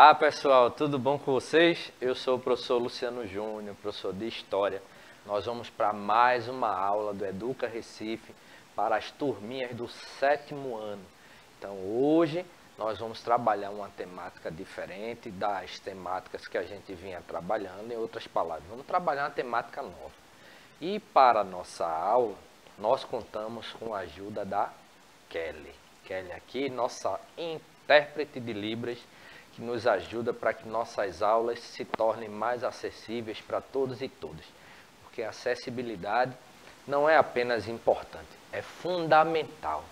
Olá pessoal, tudo bom com vocês? Eu sou o professor Luciano Júnior, professor de História. Nós vamos para mais uma aula do Educa Recife para as turminhas do sétimo ano. Então hoje nós vamos trabalhar uma temática diferente das temáticas que a gente vinha trabalhando, em outras palavras, vamos trabalhar uma temática nova. E para a nossa aula, nós contamos com a ajuda da Kelly. Kelly aqui, nossa intérprete de Libras, que nos ajuda para que nossas aulas se tornem mais acessíveis para todos e todas. Porque a acessibilidade não é apenas importante, é fundamental.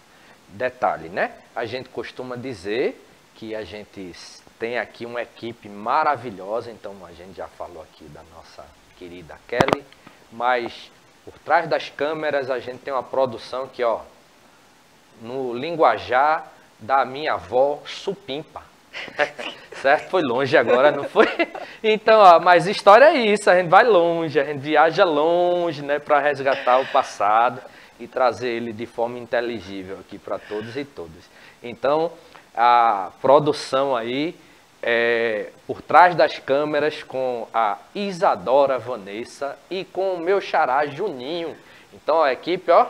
Detalhe, né? A gente costuma dizer que a gente tem aqui uma equipe maravilhosa, então a gente já falou aqui da nossa querida Kelly, mas por trás das câmeras a gente tem uma produção que, ó, no linguajar da minha avó, supimpa. certo? Foi longe agora, não foi? Então, ó, mas história é isso, a gente vai longe, a gente viaja longe, né, para resgatar o passado e trazer ele de forma inteligível aqui para todos e todas. Então, a produção aí é, por trás das câmeras com a Isadora Vanessa e com o meu xará Juninho. Então a equipe, ó,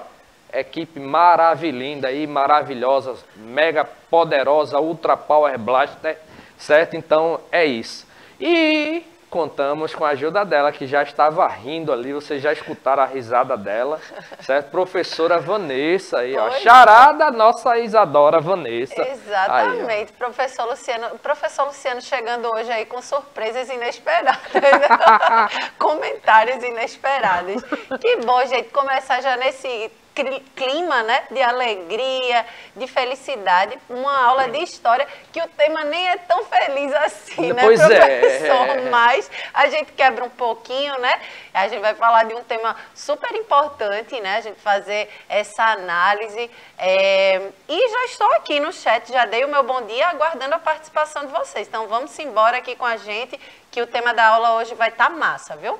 equipe maravilhosa aí, maravilhosa, mega poderosa, Ultra Power Blaster, certo? Então é isso. E contamos com a ajuda dela, que já estava rindo ali, vocês já escutaram a risada dela, certo? Professora Vanessa aí, ó. Charada nossa Isadora Vanessa. Exatamente. Aí, professor Luciano, professor Luciano chegando hoje aí com surpresas inesperadas. Né? Comentários inesperados. Que bom, gente, começar já nesse clima né, de alegria, de felicidade, uma aula de história que o tema nem é tão feliz assim, né, pois é. professor? É. Mas a gente quebra um pouquinho, né? A gente vai falar de um tema super importante, né? A gente fazer essa análise. É... E já estou aqui no chat, já dei o meu bom dia, aguardando a participação de vocês. Então vamos embora aqui com a gente, que o tema da aula hoje vai estar tá massa, viu?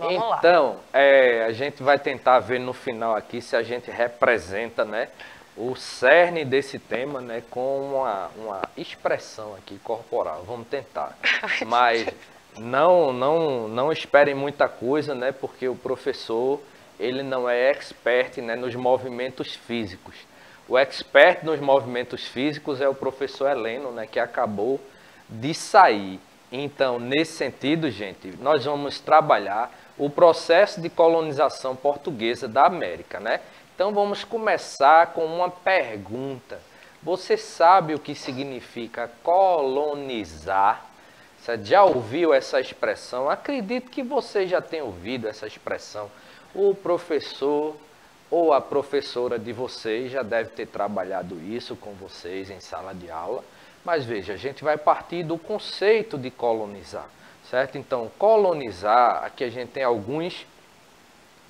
Vamos então, é, a gente vai tentar ver no final aqui se a gente representa né, o cerne desse tema né, com uma, uma expressão aqui corporal. Vamos tentar. Mas não, não, não esperem muita coisa, né, porque o professor ele não é expert né, nos movimentos físicos. O expert nos movimentos físicos é o professor Heleno, né, que acabou de sair. Então, nesse sentido, gente, nós vamos trabalhar o processo de colonização portuguesa da América, né? Então vamos começar com uma pergunta. Você sabe o que significa colonizar? Você já ouviu essa expressão? Acredito que você já tenha ouvido essa expressão. O professor ou a professora de vocês já deve ter trabalhado isso com vocês em sala de aula. Mas veja, a gente vai partir do conceito de colonizar certo? Então, colonizar, aqui a gente tem alguns,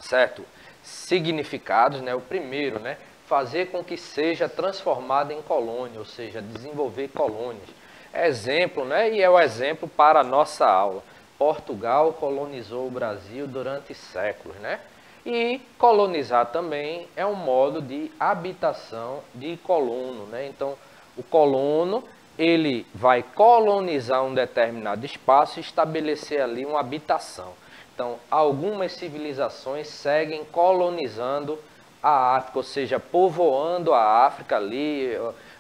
certo? Significados, né? O primeiro, né? Fazer com que seja transformado em colônia, ou seja, desenvolver colônias. Exemplo, né? E é o exemplo para a nossa aula. Portugal colonizou o Brasil durante séculos, né? E colonizar também é um modo de habitação de colono, né? Então, o colono ele vai colonizar um determinado espaço e estabelecer ali uma habitação. Então, algumas civilizações seguem colonizando a África, ou seja, povoando a África ali,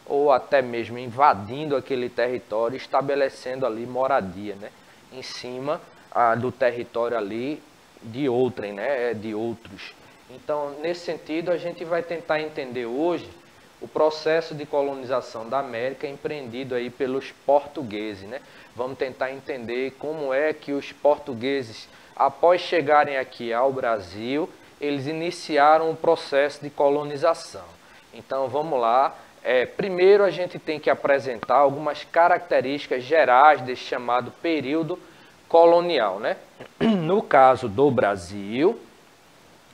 ou até mesmo invadindo aquele território, estabelecendo ali moradia, né? Em cima ah, do território ali de outrem, né? De outros. Então, nesse sentido, a gente vai tentar entender hoje o processo de colonização da América empreendido aí pelos portugueses, né? Vamos tentar entender como é que os portugueses, após chegarem aqui ao Brasil, eles iniciaram o processo de colonização. Então vamos lá. É, primeiro a gente tem que apresentar algumas características gerais desse chamado período colonial, né? No caso do Brasil,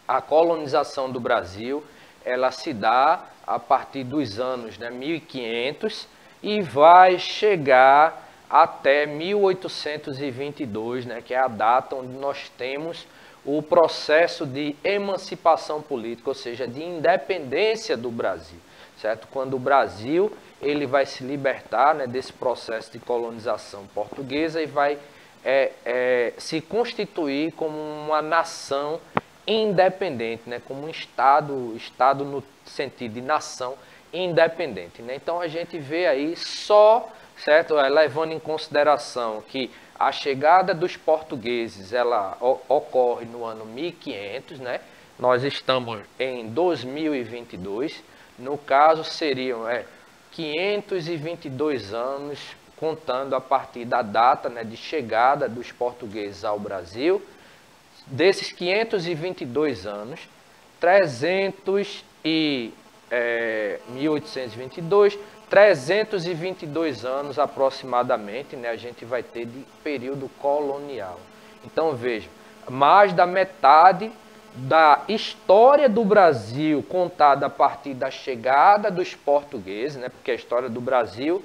a colonização do Brasil, ela se dá a partir dos anos né, 1500 e vai chegar até 1822, né, que é a data onde nós temos o processo de emancipação política, ou seja, de independência do Brasil. certo? Quando o Brasil ele vai se libertar né, desse processo de colonização portuguesa e vai é, é, se constituir como uma nação independente, né, como um Estado, Estado no sentido de nação independente. Né? Então a gente vê aí só, certo, é, levando em consideração que a chegada dos portugueses ela ocorre no ano 1500, né? Nós estamos em 2022. No caso seriam é, 522 anos contando a partir da data né, de chegada dos portugueses ao Brasil. Desses 522 anos, 300 e é, 1822, 322 anos aproximadamente, né, a gente vai ter de período colonial. Então veja, mais da metade da história do Brasil contada a partir da chegada dos portugueses, né, porque a história do Brasil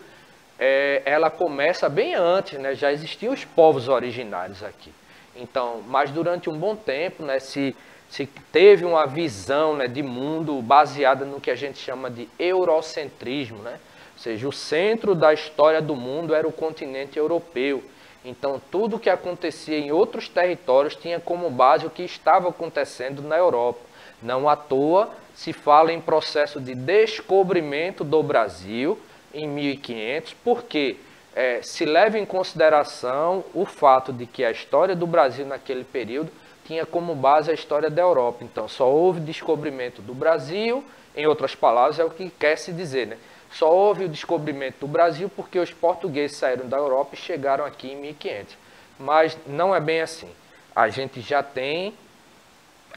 é, ela começa bem antes, né? já existiam os povos originários aqui. Então, mas durante um bom tempo, né, se, se teve uma visão né, de mundo baseada no que a gente chama de eurocentrismo, né? ou seja, o centro da história do mundo era o continente europeu. Então, tudo o que acontecia em outros territórios tinha como base o que estava acontecendo na Europa. Não à toa se fala em processo de descobrimento do Brasil, em 1500, porque é, se leva em consideração o fato de que a história do Brasil naquele período tinha como base a história da Europa. Então, só houve descobrimento do Brasil, em outras palavras, é o que quer se dizer, né? Só houve o descobrimento do Brasil porque os portugueses saíram da Europa e chegaram aqui em 1500. Mas não é bem assim. A gente já tem,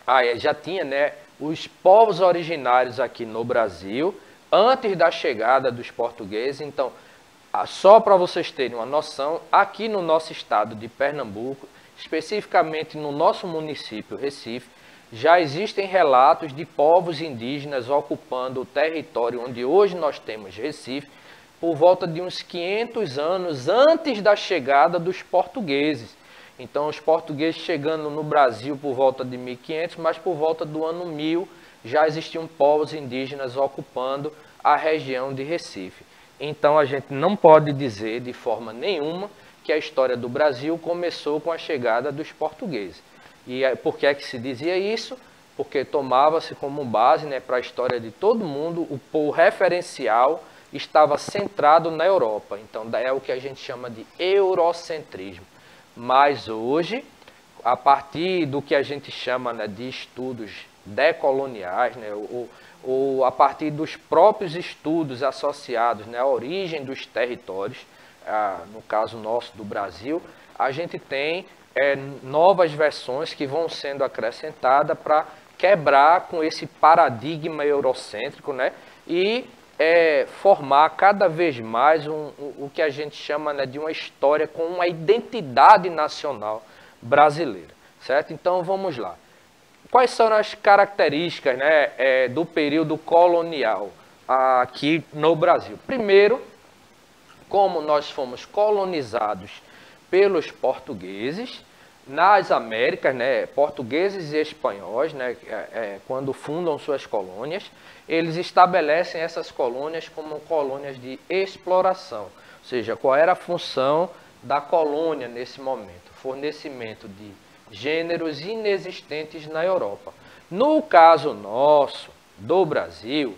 ah, é, já tinha, né, os povos originários aqui no Brasil, antes da chegada dos portugueses. Então, só para vocês terem uma noção, aqui no nosso estado de Pernambuco, especificamente no nosso município Recife, já existem relatos de povos indígenas ocupando o território onde hoje nós temos Recife, por volta de uns 500 anos antes da chegada dos portugueses. Então, os portugueses chegando no Brasil por volta de 1500, mas por volta do ano 1000 já existiam povos indígenas ocupando a região de Recife. Então a gente não pode dizer de forma nenhuma que a história do Brasil começou com a chegada dos portugueses. E por que é que se dizia isso? Porque tomava-se como base né, para a história de todo mundo, o, o referencial estava centrado na Europa. Então é o que a gente chama de eurocentrismo. Mas hoje, a partir do que a gente chama né, de estudos decoloniais, né, ou, ou a partir dos próprios estudos associados né, à origem dos territórios, ah, no caso nosso do Brasil, a gente tem é, novas versões que vão sendo acrescentadas para quebrar com esse paradigma eurocêntrico né, e é, formar cada vez mais um, um, o que a gente chama né, de uma história com uma identidade nacional brasileira. Certo? Então vamos lá. Quais são as características né, é, do período colonial aqui no Brasil? Primeiro, como nós fomos colonizados pelos portugueses nas Américas, né, portugueses e espanhóis, né, é, é, quando fundam suas colônias, eles estabelecem essas colônias como colônias de exploração. Ou seja, qual era a função da colônia nesse momento? Fornecimento de gêneros inexistentes na Europa. No caso nosso, do Brasil,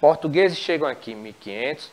portugueses chegam aqui em 1500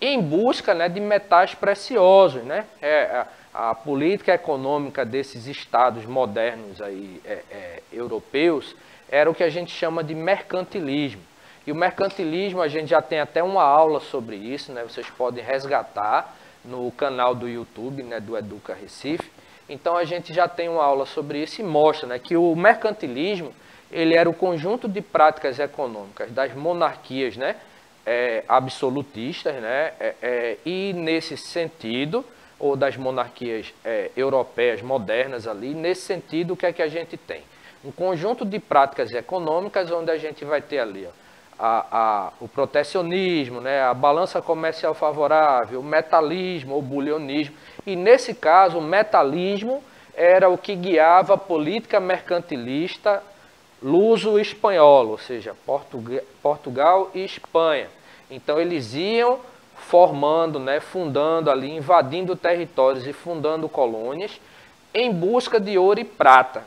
em busca né, de metais preciosos. Né? É, a, a, política econômica desses estados modernos aí, é, é, europeus era o que a gente chama de mercantilismo. E o mercantilismo, a gente já tem até uma aula sobre isso, né? vocês podem resgatar no canal do YouTube né, do Educa Recife. Então a gente já tem uma aula sobre isso e mostra né, que o mercantilismo ele era o conjunto de práticas econômicas das monarquias né, é, absolutistas né, é, é, e nesse sentido, ou das monarquias é, europeias modernas ali, nesse sentido o que é que a gente tem? Um conjunto de práticas econômicas onde a gente vai ter ali ó, a, a, o protecionismo, né, a balança comercial favorável, o metalismo, o bulionismo. E nesse caso, o metalismo era o que guiava a política mercantilista luso-espanhola, ou seja, Portugal e Espanha. Então eles iam formando, né, fundando ali, invadindo territórios e fundando colônias em busca de ouro e prata.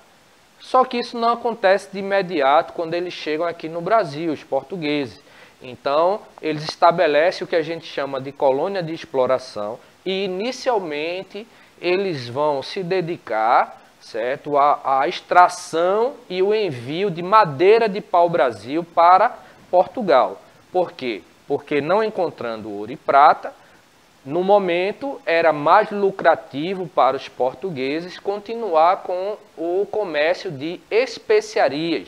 Só que isso não acontece de imediato quando eles chegam aqui no Brasil, os portugueses. Então, eles estabelecem o que a gente chama de colônia de exploração e inicialmente eles vão se dedicar, certo, à, à extração e o envio de madeira de pau-brasil para Portugal. Por quê? Porque não encontrando ouro e prata, no momento era mais lucrativo para os portugueses continuar com o comércio de especiarias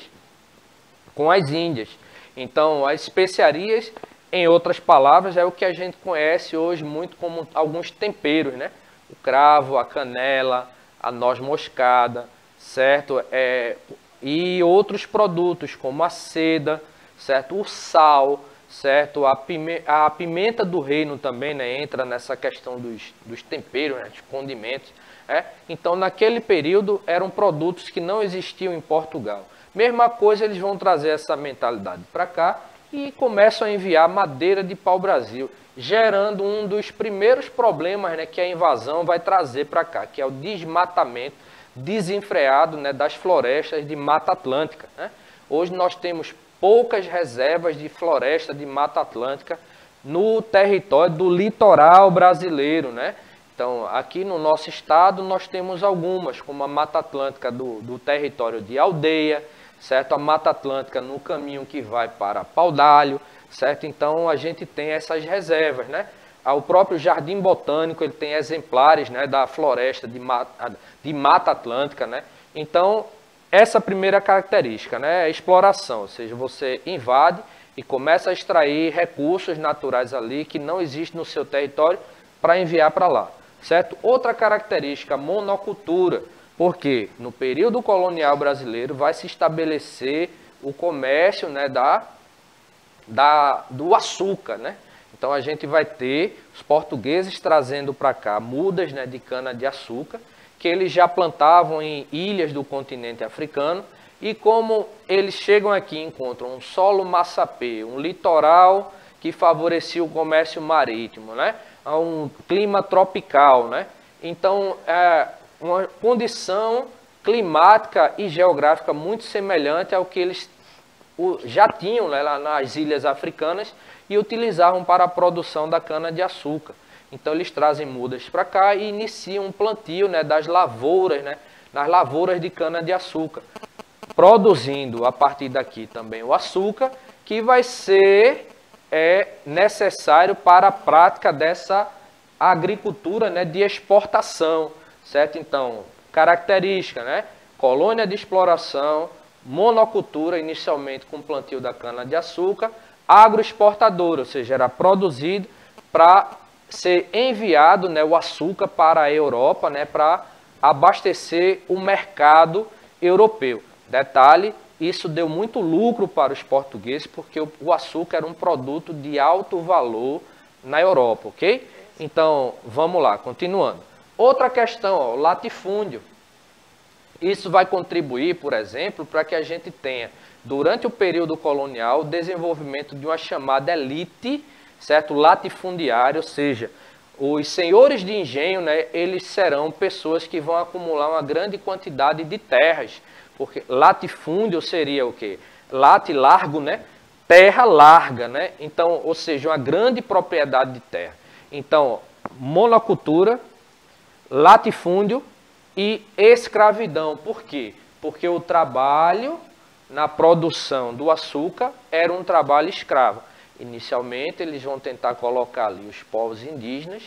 com as Índias. Então, as especiarias, em outras palavras, é o que a gente conhece hoje muito como alguns temperos, né? O cravo, a canela, a noz moscada, certo? É, e outros produtos como a seda, certo? O sal, certo? A pimenta, a pimenta do reino também né? entra nessa questão dos, dos temperos, né? dos condimentos. É? Então, naquele período, eram produtos que não existiam em Portugal. Mesma coisa, eles vão trazer essa mentalidade para cá e começam a enviar madeira de pau-brasil, gerando um dos primeiros problemas né, que a invasão vai trazer para cá, que é o desmatamento desenfreado né, das florestas de Mata Atlântica. Né? Hoje nós temos poucas reservas de floresta de Mata Atlântica no território do litoral brasileiro, né? Então, aqui no nosso estado, nós temos algumas, como a Mata Atlântica do, do território de Aldeia, certo? A Mata Atlântica no caminho que vai para Paudalho, certo? Então a gente tem essas reservas, né? O próprio Jardim Botânico ele tem exemplares né, da floresta de mata, de mata Atlântica, né? Então essa primeira característica, né, é a exploração, ou seja, você invade e começa a extrair recursos naturais ali que não existem no seu território para enviar para lá, certo? Outra característica, monocultura, porque no período colonial brasileiro vai se estabelecer o comércio né, da, da, do açúcar. Né? Então a gente vai ter os portugueses trazendo para cá mudas né, de cana-de-açúcar, que eles já plantavam em ilhas do continente africano, e como eles chegam aqui e encontram um solo massapê, um litoral que favorecia o comércio marítimo, né? um clima tropical. Né? Então, é, uma condição climática e geográfica muito semelhante ao que eles já tinham né, lá nas ilhas africanas e utilizavam para a produção da cana-de-açúcar. Então eles trazem mudas para cá e iniciam um plantio né, das lavouras, né, nas lavouras de cana-de-açúcar, produzindo a partir daqui também o açúcar, que vai ser é, necessário para a prática dessa agricultura né, de exportação certo? Então, característica, né? Colônia de exploração, monocultura, inicialmente com plantio da cana-de-açúcar, agroexportadora, ou seja, era produzido para ser enviado né, o açúcar para a Europa, né, para abastecer o mercado europeu. Detalhe, isso deu muito lucro para os portugueses, porque o, açúcar era um produto de alto valor na Europa, ok? Então, vamos lá, continuando. Outra questão, ó, o latifúndio. Isso vai contribuir, por exemplo, para que a gente tenha, durante o período colonial, o desenvolvimento de uma chamada elite, certo? Latifundiária, ou seja, os senhores de engenho, né, eles serão pessoas que vão acumular uma grande quantidade de terras, porque latifúndio seria o quê? Late largo, né? Terra larga, né? Então, ou seja, uma grande propriedade de terra. Então, monocultura, latifúndio e escravidão. Por quê? Porque o trabalho na produção do açúcar era um trabalho escravo. Inicialmente eles vão tentar colocar ali os povos indígenas,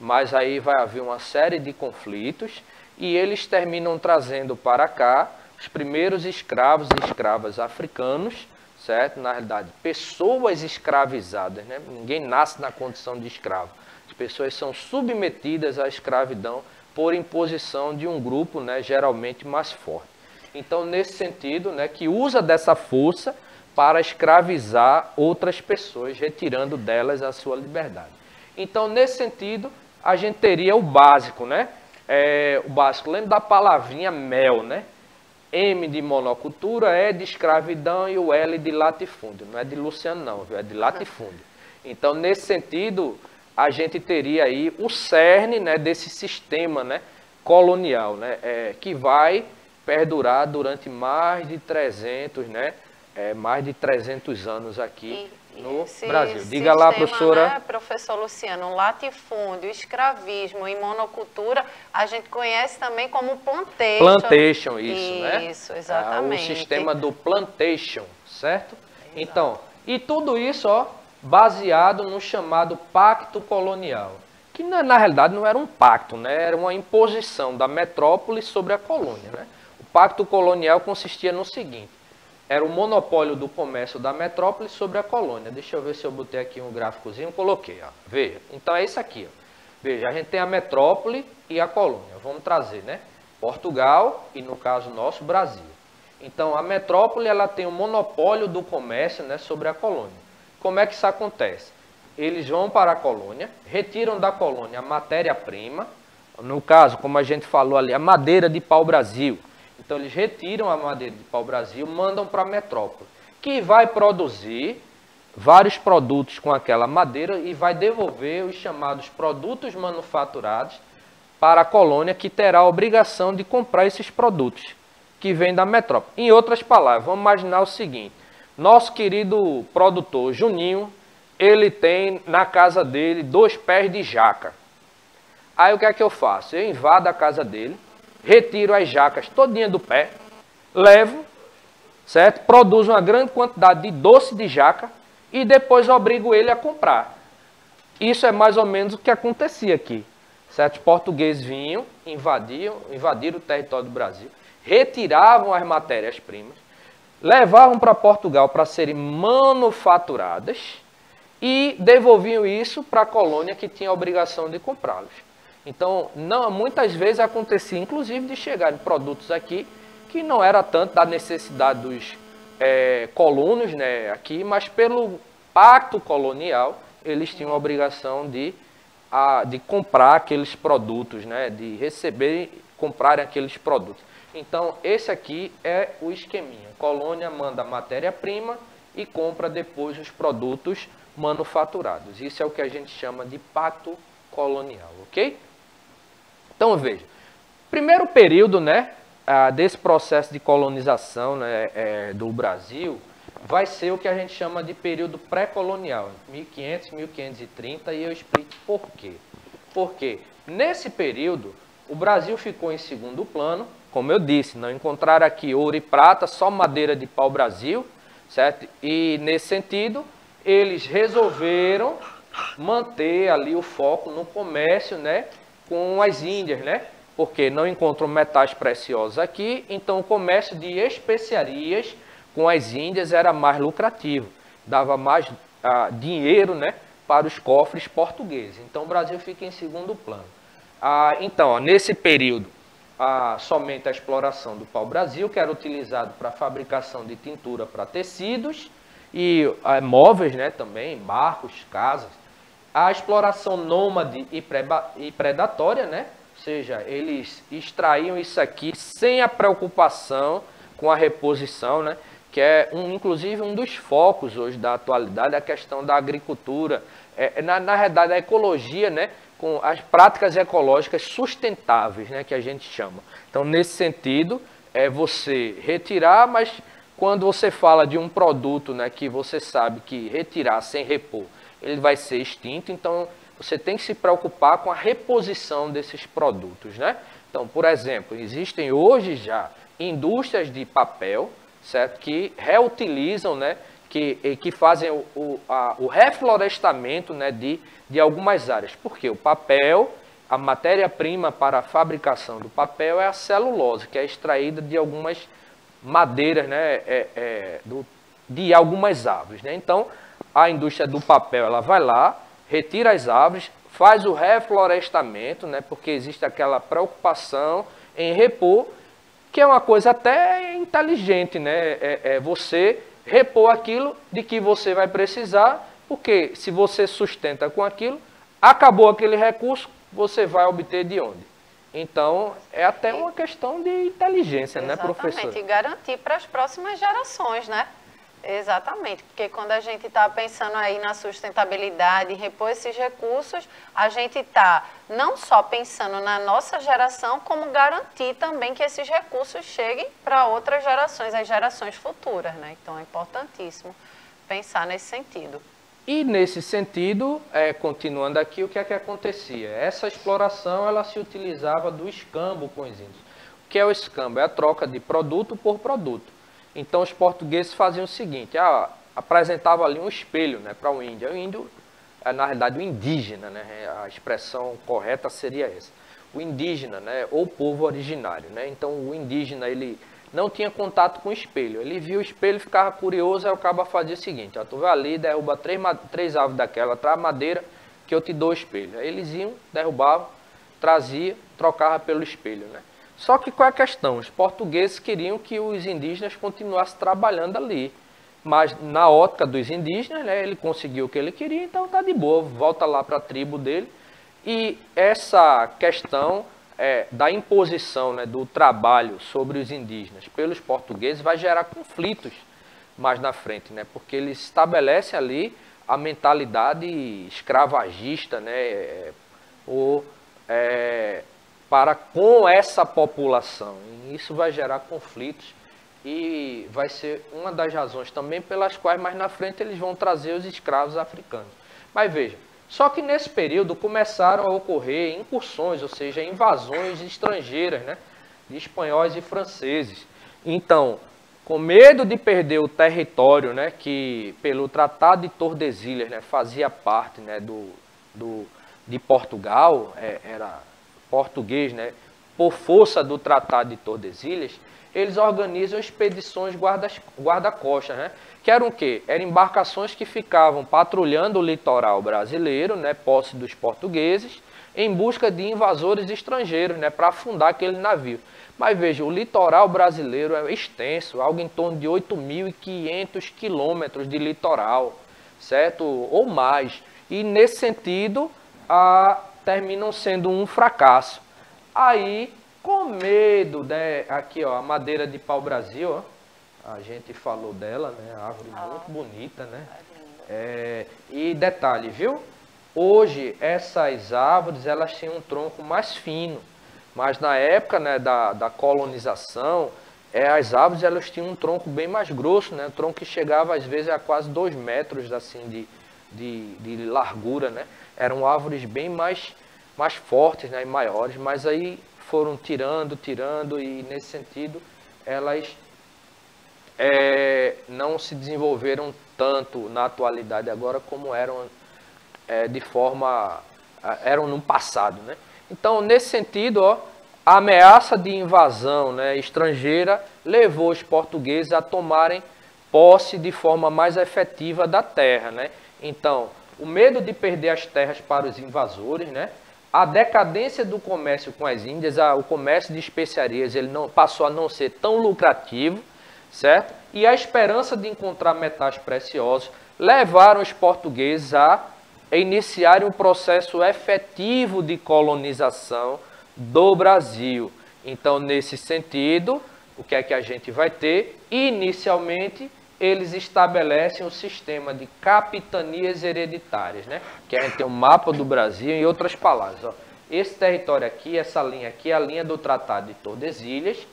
mas aí vai haver uma série de conflitos e eles terminam trazendo para cá os primeiros escravos e escravas africanos, certo? Na realidade, pessoas escravizadas, né? Ninguém nasce na condição de escravo pessoas são submetidas à escravidão por imposição de um grupo, né, geralmente mais forte. Então, nesse sentido, né, que usa dessa força para escravizar outras pessoas, retirando delas a sua liberdade. Então, nesse sentido, a gente teria o básico, né? É, o básico, lembra da palavrinha mel, né? M de monocultura, E de escravidão e o L de latifúndio. Não é de Luciano, não, viu? é de latifúndio. Então, nesse sentido, a gente teria aí o cerne né, desse sistema né, colonial, né, é, que vai perdurar durante mais de 300, né, é, mais de 300 anos aqui e, no Brasil. Diga sistema, lá, professora. Né, professor Luciano, latifúndio, escravismo e monocultura, a gente conhece também como plantation. Plantation, isso, isso né? Isso, exatamente. É, o sistema do plantation, certo? Exato. Então, e tudo isso, ó, baseado no chamado Pacto Colonial, que na, na realidade não era um pacto, né? era uma imposição da metrópole sobre a colônia. Né? O Pacto Colonial consistia no seguinte, era o monopólio do comércio da metrópole sobre a colônia. Deixa eu ver se eu botei aqui um gráficozinho, coloquei, ó. veja. Então é isso aqui, ó. veja, a gente tem a metrópole e a colônia, vamos trazer, né? Portugal e no caso nosso, Brasil. Então a metrópole ela tem o monopólio do comércio né, sobre a colônia. Como é que isso acontece? Eles vão para a colônia, retiram da colônia a matéria-prima, no caso, como a gente falou ali, a madeira de pau-brasil. Então, eles retiram a madeira de pau-brasil, mandam para a metrópole, que vai produzir vários produtos com aquela madeira e vai devolver os chamados produtos manufaturados para a colônia, que terá a obrigação de comprar esses produtos que vêm da metrópole. Em outras palavras, vamos imaginar o seguinte: nosso querido produtor Juninho, ele tem na casa dele dois pés de jaca. Aí o que é que eu faço? Eu invado a casa dele, retiro as jacas todinha do pé, levo, certo? Produzo uma grande quantidade de doce de jaca e depois obrigo ele a comprar. Isso é mais ou menos o que acontecia aqui. Certos portugueses vinham, invadiam, invadiram o território do Brasil, retiravam as matérias-primas, levavam para Portugal para serem manufaturadas e devolviam isso para a colônia que tinha a obrigação de comprá-los. Então, não, muitas vezes acontecia, inclusive, de chegarem produtos aqui que não era tanto da necessidade dos é, colonos né, aqui, mas pelo pacto colonial, eles tinham a obrigação de, a, de comprar aqueles produtos, né, de receber e comprarem aqueles produtos. Então, esse aqui é o esqueminha. Colônia manda matéria-prima e compra depois os produtos manufaturados. Isso é o que a gente chama de pacto colonial, ok? Então, veja. Primeiro período né, desse processo de colonização né, é, do Brasil vai ser o que a gente chama de período pré-colonial, 1500, 1530, e eu explico por quê. Porque nesse período, o Brasil ficou em segundo plano, como eu disse, não encontraram aqui ouro e prata, só madeira de pau-brasil, certo? E nesse sentido, eles resolveram manter ali o foco no comércio, né, com as Índias, né? Porque não encontram metais preciosos aqui, então o comércio de especiarias com as Índias era mais lucrativo, dava mais ah, dinheiro, né, para os cofres portugueses. Então o Brasil fica em segundo plano. Ah, então, ó, nesse período a, somente a exploração do pau-brasil, que era utilizado para fabricação de tintura para tecidos e a, móveis né, também, barcos, casas. A exploração nômade e, predatória, né? ou seja, eles extraíam isso aqui sem a preocupação com a reposição, né? que é um, inclusive um dos focos hoje da atualidade, a questão da agricultura, é, na, na realidade a ecologia, né? com as práticas ecológicas sustentáveis, né, que a gente chama. Então, nesse sentido, é você retirar, mas quando você fala de um produto né, que você sabe que retirar sem repor, ele vai ser extinto, então você tem que se preocupar com a reposição desses produtos. Né? Então, por exemplo, existem hoje já indústrias de papel certo, que reutilizam, né, que, que fazem o, o, a, o reflorestamento né, de de algumas áreas. Porque o papel, a matéria-prima para a fabricação do papel é a celulose, que é extraída de algumas madeiras, né, é, é, do, de algumas árvores. Né? Então, a indústria do papel ela vai lá, retira as árvores, faz o reflorestamento, né, porque existe aquela preocupação em repor, que é uma coisa até inteligente, né? É, é você repor aquilo de que você vai precisar porque se você sustenta com aquilo, acabou aquele recurso, você vai obter de onde? Então, é até uma questão de inteligência, Exatamente, né, professor? Exatamente, e garantir para as próximas gerações, né? Exatamente, porque quando a gente está pensando aí na sustentabilidade, repor esses recursos, a gente está não só pensando na nossa geração, como garantir também que esses recursos cheguem para outras gerações, as gerações futuras, né? Então é importantíssimo pensar nesse sentido. E nesse sentido, é, continuando aqui, o que é que acontecia? Essa exploração ela se utilizava do escambo com os índios. O que é o escambo? É a troca de produto por produto. Então os portugueses faziam o seguinte, ah, apresentava ali um espelho né, para o índio. O índio, é, na realidade, o indígena, né, a expressão correta seria essa. O indígena, né, ou povo originário. Né? Então o indígena ele não tinha contato com o espelho. Ele via o espelho, ficava curioso, aí o cabo fazia o seguinte, ó, tu vai ali, derruba três, três aves daquela, traz madeira que eu te dou o espelho. Aí eles iam, derrubavam, trazia, trocava pelo espelho. Né? Só que qual é a questão? Os portugueses queriam que os indígenas continuassem trabalhando ali. Mas na ótica dos indígenas, né, ele conseguiu o que ele queria, então tá de boa, volta lá para a tribo dele. E essa questão é, da imposição né, do trabalho sobre os indígenas pelos portugueses vai gerar conflitos mais na frente, né, porque eles estabelecem ali a mentalidade escravagista, né, é, ou é, para com essa população. E isso vai gerar conflitos e vai ser uma das razões também pelas quais mais na frente eles vão trazer os escravos africanos. Mas veja, só que nesse período começaram a ocorrer incursões, ou seja, invasões estrangeiras, né, de espanhóis e franceses. Então, com medo de perder o território, né, que pelo Tratado de Tordesilhas, né, fazia parte, né, do, do de Portugal, é, era português, né, por força do Tratado de Tordesilhas, eles organizam expedições guarda-costas, né? Que eram o quê? Eram embarcações que ficavam patrulhando o litoral brasileiro, né, posse dos portugueses, em busca de invasores estrangeiros, né, para afundar aquele navio. Mas veja, o litoral brasileiro é extenso, algo em torno de 8.500 quilômetros de litoral, certo? Ou mais. E nesse sentido, a terminam sendo um fracasso. Aí, com medo, né, aqui ó, a madeira de pau Brasil, ó, a gente falou dela, né, árvore ah, muito bonita, né? É, e detalhe, viu? Hoje essas árvores elas têm um tronco mais fino, mas na época né, da, da colonização, é, as árvores elas tinham um tronco bem mais grosso, né? Um tronco que chegava às vezes a quase dois metros assim de, de, de largura, né? Eram árvores bem mais, mais fortes né, e maiores, mas aí foram tirando, tirando, e nesse sentido elas é, não se desenvolveram tanto na atualidade agora como eram é, de forma eram no passado, né? Então nesse sentido, ó, a ameaça de invasão né, estrangeira levou os portugueses a tomarem posse de forma mais efetiva da terra, né? Então o medo de perder as terras para os invasores, né? a decadência do comércio com as Índias, a, o comércio de especiarias, ele não passou a não ser tão lucrativo, certo? E a esperança de encontrar metais preciosos levaram os portugueses a iniciarem um processo efetivo de colonização do Brasil. Então, nesse sentido, o que é que a gente vai ter? Inicialmente, eles estabelecem um sistema de capitanias hereditárias, né? Que a gente tem um mapa do Brasil, em outras palavras. Ó. Esse território aqui, essa linha aqui, é a linha do Tratado de Tordesilhas,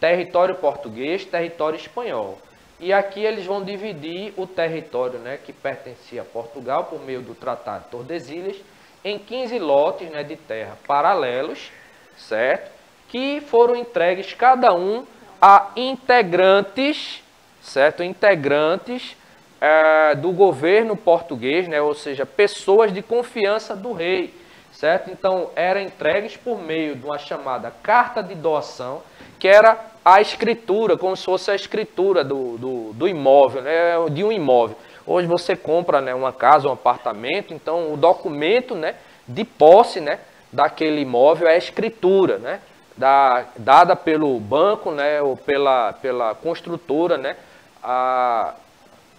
território português, território espanhol. E aqui eles vão dividir o território né, que pertencia a Portugal por meio do Tratado de Tordesilhas em 15 lotes né, de terra paralelos, certo? Que foram entregues cada um a integrantes certo? Integrantes é, do governo português, né? ou seja, pessoas de confiança do rei, certo? Então, eram entregues por meio de uma chamada carta de doação, que era a escritura, como se fosse a escritura do, do, do imóvel, né? de um imóvel. Hoje você compra né, uma casa, um apartamento, então o documento né, de posse né, daquele imóvel é a escritura, né, da, dada pelo banco né, ou pela, pela construtora, né, a,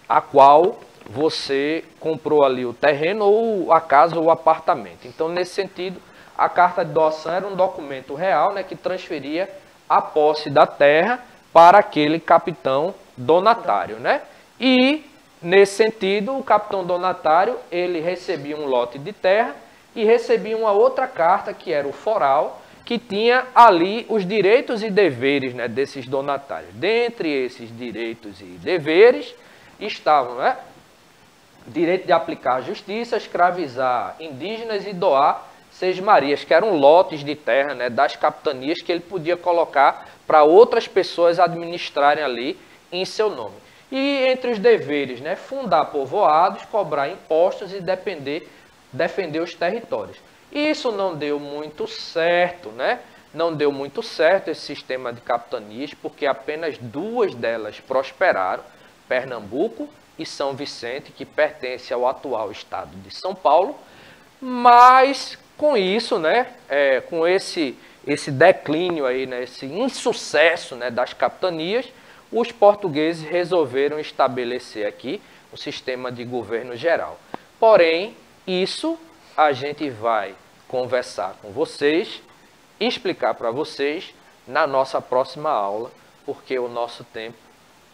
a qual você comprou ali o terreno ou a casa ou o apartamento. Então, nesse sentido, a carta de doação era um documento real né, que transferia a posse da terra para aquele capitão donatário. Né? E, nesse sentido, o capitão donatário, ele recebia um lote de terra e recebia uma outra carta, que era o foral, que tinha ali os direitos e deveres né, desses donatários. Dentre esses direitos e deveres estavam né, direito de aplicar a justiça, escravizar indígenas e doar seis marias, que eram lotes de terra né, das capitanias que ele podia colocar para outras pessoas administrarem ali em seu nome. E entre os deveres, né, fundar povoados, cobrar impostos e depender, defender os territórios. Isso não deu muito certo, né? Não deu muito certo esse sistema de capitanias, porque apenas duas delas prosperaram, Pernambuco e São Vicente, que pertence ao atual estado de São Paulo, mas com isso, né, é, com esse, esse declínio aí, né, esse insucesso né, das capitanias, os portugueses resolveram estabelecer aqui um sistema de governo geral. Porém, isso a gente vai conversar com vocês, explicar para vocês na nossa próxima aula, porque o nosso tempo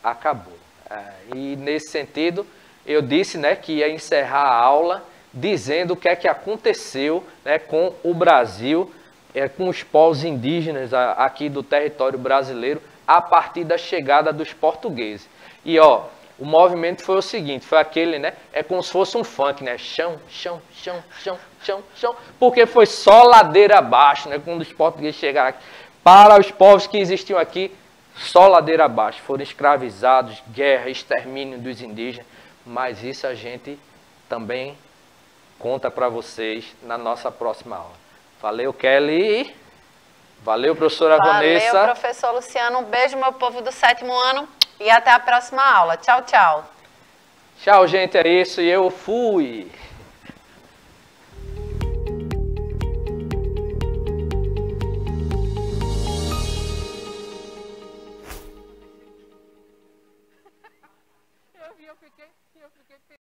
acabou. É, e nesse sentido, eu disse né, que ia encerrar a aula dizendo o que é que aconteceu né, com o Brasil, é, com os povos indígenas aqui do território brasileiro, a partir da chegada dos portugueses. E ó, o movimento foi o seguinte, foi aquele, né? É como se fosse um funk, né? Chão, chão, chão, chão, chão, chão. Porque foi só ladeira abaixo, né? Quando os portugueses chegaram aqui. Para os povos que existiam aqui, só ladeira abaixo. Foram escravizados, guerra, extermínio dos indígenas. Mas isso a gente também conta para vocês na nossa próxima aula. Valeu, Kelly. Valeu, professora Valeu, Vanessa. Valeu, professor Luciano. Um beijo, meu povo do sétimo ano. E até a próxima aula. Tchau, tchau. Tchau, gente. É isso. E eu fui.